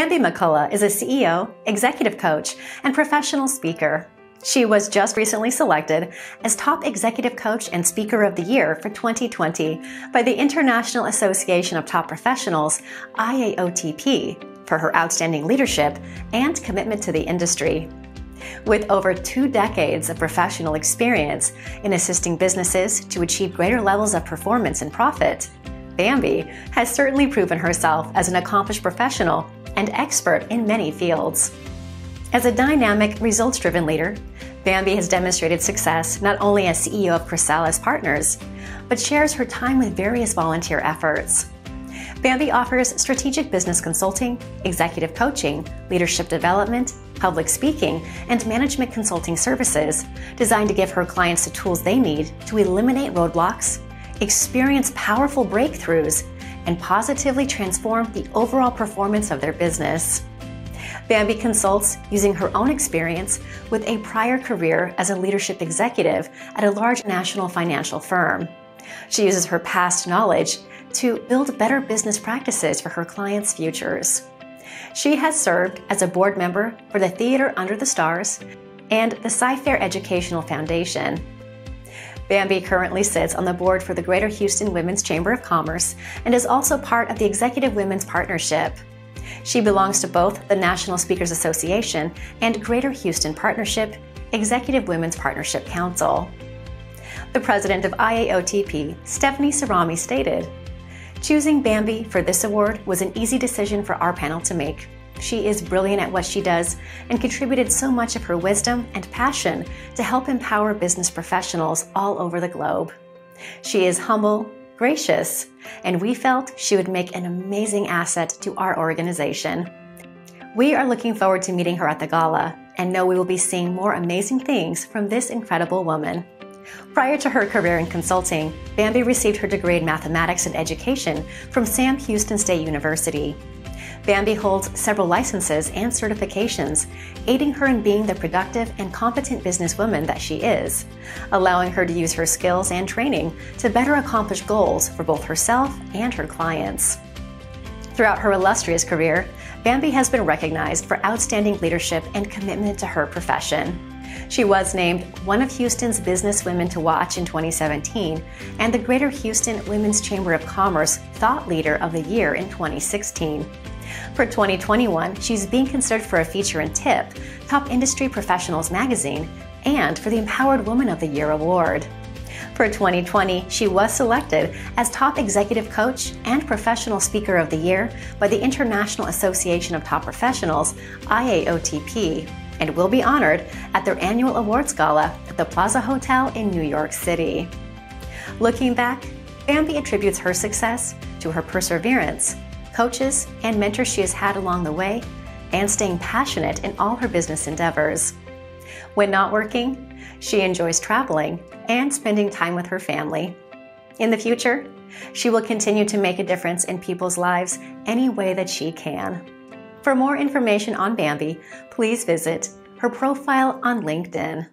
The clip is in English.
Bambi McCullough is a CEO, executive coach, and professional speaker. She was just recently selected as Top Executive Coach and Speaker of the Year for 2020 by the International Association of Top Professionals, IAOTP, for her outstanding leadership and commitment to the industry. With over two decades of professional experience in assisting businesses to achieve greater levels of performance and profit, Bambi has certainly proven herself as an accomplished professional and expert in many fields. As a dynamic, results driven leader, Bambi has demonstrated success not only as CEO of Chrysalis Partners, but shares her time with various volunteer efforts. Bambi offers strategic business consulting, executive coaching, leadership development, public speaking, and management consulting services designed to give her clients the tools they need to eliminate roadblocks, experience powerful breakthroughs, and positively transform the overall performance of their business. Bambi consults using her own experience with a prior career as a leadership executive at a large national financial firm. She uses her past knowledge to build better business practices for her clients' futures. She has served as a board member for the Theater Under the Stars and the Sci-Fair Educational Foundation. Bambi currently sits on the board for the Greater Houston Women's Chamber of Commerce and is also part of the Executive Women's Partnership. She belongs to both the National Speakers Association and Greater Houston Partnership Executive Women's Partnership Council. The president of IAOTP, Stephanie Cirami, stated Choosing Bambi for this award was an easy decision for our panel to make. She is brilliant at what she does and contributed so much of her wisdom and passion to help empower business professionals all over the globe. She is humble, gracious, and we felt she would make an amazing asset to our organization. We are looking forward to meeting her at the gala and know we will be seeing more amazing things from this incredible woman. Prior to her career in consulting, Bambi received her degree in mathematics and education from Sam Houston State University. Bambi holds several licenses and certifications, aiding her in being the productive and competent businesswoman that she is, allowing her to use her skills and training to better accomplish goals for both herself and her clients. Throughout her illustrious career, Bambi has been recognized for outstanding leadership and commitment to her profession. She was named one of Houston's business women to watch in 2017 and the Greater Houston Women's Chamber of Commerce Thought Leader of the Year in 2016. For 2021, she's being considered for a feature in TIP, Top Industry Professionals magazine, and for the Empowered Woman of the Year award. For 2020, she was selected as Top Executive Coach and Professional Speaker of the Year by the International Association of Top Professionals, IAOTP, and will be honored at their annual awards gala at the Plaza Hotel in New York City. Looking back, Bambi attributes her success to her perseverance, coaches, and mentors she has had along the way, and staying passionate in all her business endeavors. When not working, she enjoys traveling and spending time with her family. In the future, she will continue to make a difference in people's lives any way that she can. For more information on Bambi, please visit her profile on LinkedIn.